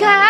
America!